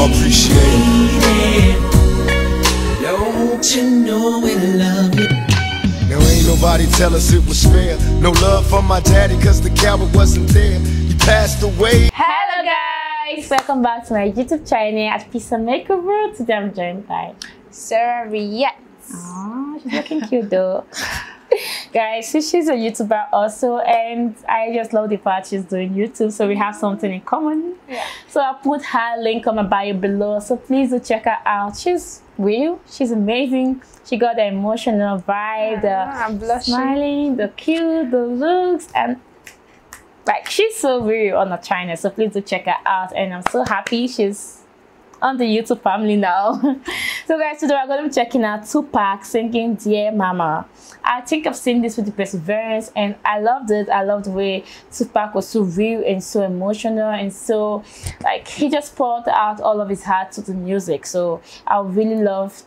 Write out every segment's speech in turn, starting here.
all appreciate it. Don't you know we love you? Now ain't nobody tell us it was fair. No love for my daddy, cause the coward wasn't there. He passed away. Hello guys! Welcome back to my YouTube channel at Peacesent Makeover. Today I'm joined by Sarah Reacts. Aww, she's looking cute though. Guys, she's a YouTuber also and I just love the part she's doing YouTube so we have something in common. Yeah. So I put her link on my bio below so please do check her out. She's real, she's amazing. She got the emotional vibe, the Ah, smiling, the cute, the looks and like she's so real on the channel so please do check her out and i'm so happy she's on the youtube family now. So guys today we're going to be checking out tupac singing dear mama. I think i've seen this with the perseverance and i loved it. I loved the way tupac was so real and so emotional and so like he just poured out all of his heart to the music. So i really love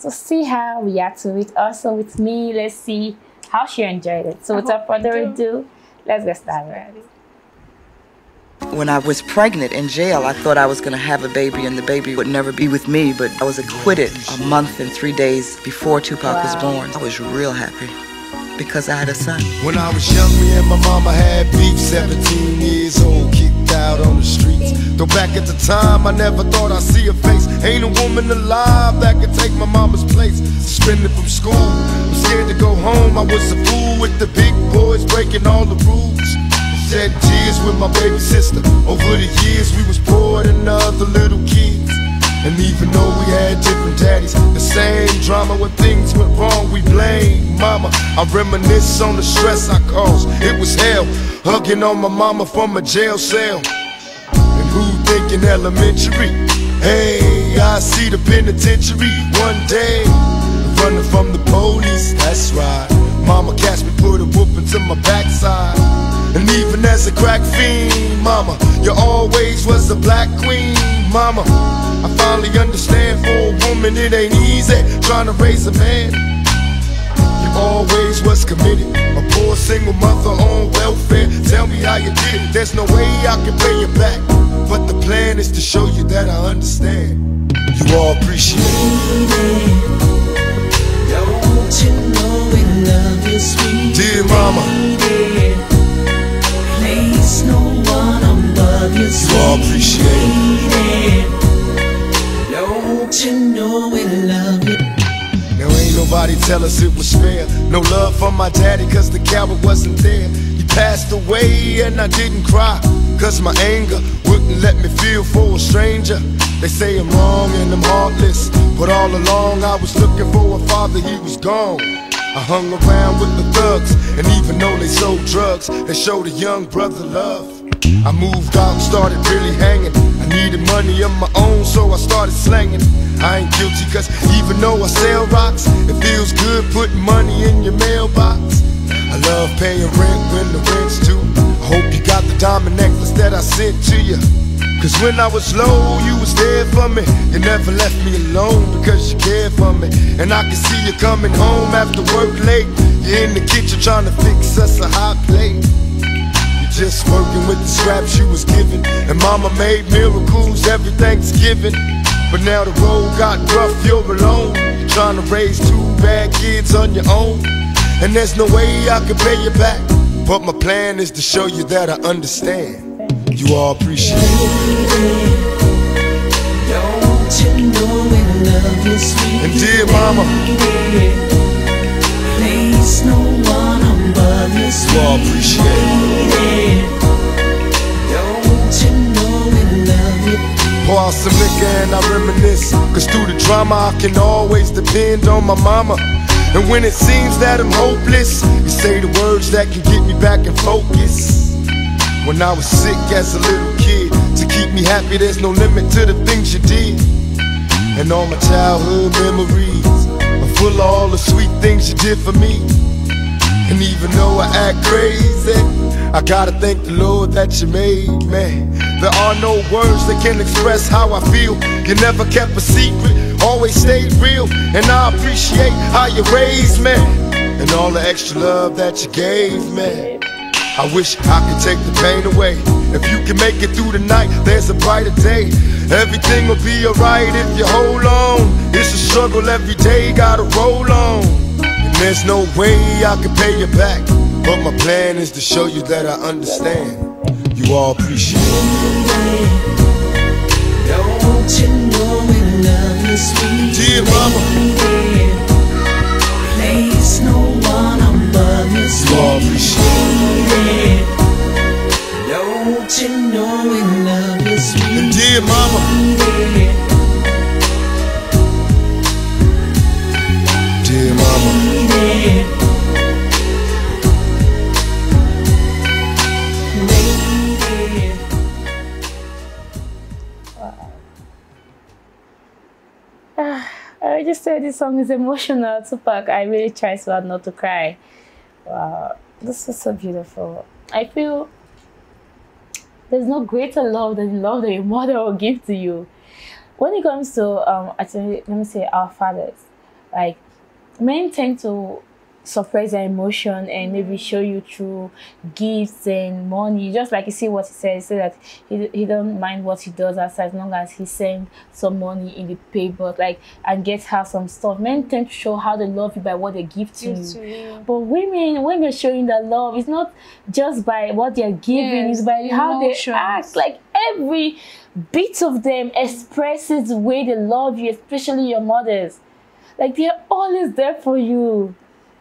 to see her react to it also with me. Let's see how she enjoyed it. So I without further do. ado let's get started When I was pregnant in jail, I thought I was going to have a baby and the baby would never be with me, but I was acquitted a month and three days before Tupac was born. I was real happy because I had a son. When I was young, me and my mama had beef. 17 years old, kicked out on the streets. Though back at the time, I never thought I'd see a face. Ain't a woman alive that could take my mama's place. Suspended from school, I'm scared to go home. I was a fool with the big boys breaking all the rules. Shed tears with my baby sister. Over the years, we was poor than other little kids. And even though we had different daddies, the same drama when things went wrong, we blamed mama. I reminisce on the stress I caused. It was hell, hugging on my mama from a jail cell. And who thinking elementary? Hey, I see the penitentiary one day. Running from the police, that's right. Mama catch me, put a whooping to my backside. And even as a crack fiend, mama, you always was a black queen, mama. I finally understand for a woman it ain't easy trying to raise a man. You always was committed. A poor single mother on welfare. Tell me how you did it. There's no way I can pay you back. But the plan is to show you that I understand. You all appreciate it. Don't you know we love you, sweet Dear mama, my daddy, cause the coward wasn't there. He passed away and I didn't cry. Cause my anger wouldn't let me feel for a stranger. They say I'm wrong and I'm heartless. But all along I was looking for a father, he was gone. I hung around with the thugs, and even though they sold drugs, they showed a young brother love. I moved out and started really hanging. I needed money of my own, so I started slanging. I ain't guilty, cause even though I sell rocks, it feels good putting money in your mailbox. I love paying rent when the rent's due. I hope you got the diamond necklace that I sent to you. Cause when I was low, you was there for me. You never left me alone because you cared for me. And I can see you coming home after work late. You're in the kitchen trying to fix us a hot plate. Just working with the scraps you was given. And mama made miracles every Thanksgiving. But now the road got rough, you're alone. Trying to raise two bad kids on your own. And there's no way I can pay you back. But my plan is to show you that I understand. You all appreciate it. You know we love you, sweet And dear mama? Place no one above you, you all appreciate it. Pour out some liquor and I reminisce. Cause through the drama, I can always depend on my mama. And when it seems that I'm hopeless, you say the words that can get me back in focus. When I was sick as a little kid, to keep me happy, there's no limit to the things you did. And all my childhood memories are full of all the sweet things you did for me. And even though I act crazy, I gotta thank the Lord that you made me. There are no words that can express how I feel. You never kept a secret, always stayed real. And I appreciate how you raised me. And all the extra love that you gave me. I wish I could take the pain away If you can make it through the night, there's a brighter day. Everything will be alright if you hold on. It's a struggle every day, gotta roll on. There's no way I can pay you back. But my plan is to show you that I understand. You all appreciate it. Don't you know we love you, sweet Dear mama. Place no I just said this song is emotional, Tupac. I really try so hard not to cry. Wow, this is so beautiful. I feel there's no greater love than the love that your mother will give to you. When it comes to um, actually, let me say our fathers, like men tend to suppress their emotion and maybe mm. show you through gifts and money. Just like you see what he said, he said that he, he don't mind what he does as long as he send some money in the but like and get her some stuff. Men tend to show how they love you by what they give to you. But women, when they're showing that love, it's not just by what they're giving, Yes, it's by the how they emotions. act. Like every bit of them expresses the way they love you, especially your mothers. Like they're always there for you.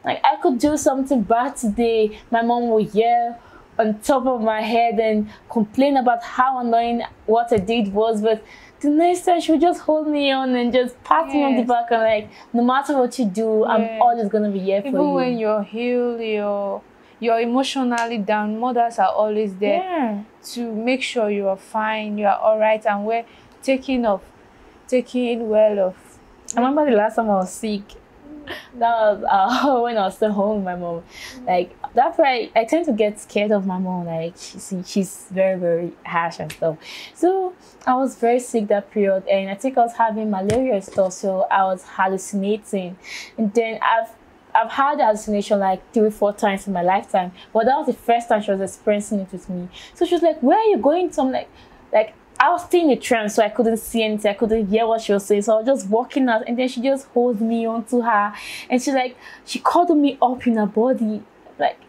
Like I could do something bad today, my mom will yell on top of my head and complain about how annoying what I did was, but the next time she would just hold me on and just pat me on the Yes. back and like, no matter what you do, I'm always gonna be here for you. Even when you're healed, you're you're emotionally down, mothers are always there yeah. to make sure you are fine, you are alright, and we're taking of taking well of. I remember the last time I was sick. That was uh, when I was still home with my mom. Like that's why I, I tend to get scared of my mom. Like she's she's very very harsh and stuff. So I was very sick that period, and I think I was having malaria and stuff. So I was hallucinating, and then I've I've had hallucination like three four times in my lifetime, but that was the first time she was experiencing it with me. So she was like, "Where are you going to?" I'm like, like I was still in a trance, so I couldn't see anything. I couldn't hear what she was saying. So I was just walking out, and then she just holds me onto her, and she like she cuddled me up in her body. Like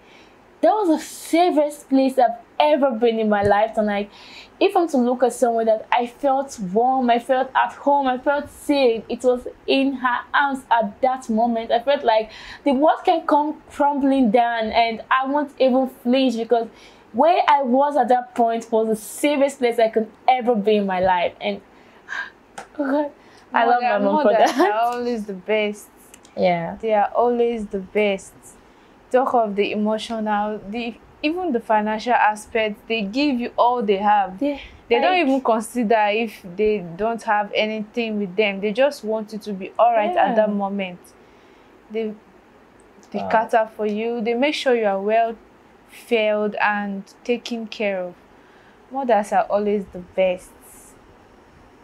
that was the safest place I've ever been in my life. And like, if I'm to look at somewhere that I felt warm, I felt at home, I felt safe, it was in her arms at that moment. I felt like the world can come crumbling down, and I won't even flinch because where I was at that point was the safest place I could ever be in my life. And I love my mom for that. are always the best. Yeah. They are always the best. Talk of the emotional, the even the financial aspect. They give you all they have. They, They don't even consider if they don't have anything with them. They just want you to be all right Yeah. at that moment. They they Wow. cater for you. They make sure you are well fed and taken care of. Mothers are always the best.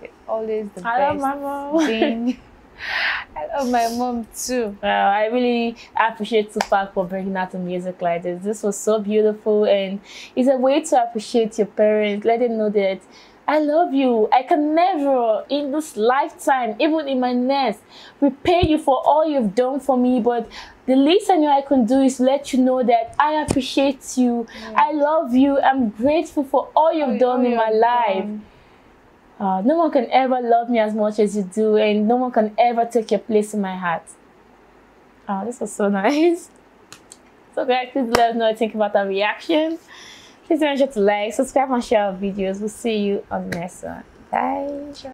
They're always the I love best. my mom. thing. I love my mom too. Well, I really appreciate Tupac for bringing out the music like this. This was so beautiful, and it's a way to appreciate your parents, let them know that I love you. I can never, in this lifetime, even in my next, repay you for all you've done for me. But the least I know I can do is let you know that I appreciate you. I love you. I'm grateful for all you've done All in my life. done. Uh, no one can ever love me as much as you do, and no one can ever take your place in my heart. Oh, this was so nice. So, guys, please let us know what you think about our reaction. Please don't make sure to like, subscribe, and share our videos. We'll see you on the next one. Bye.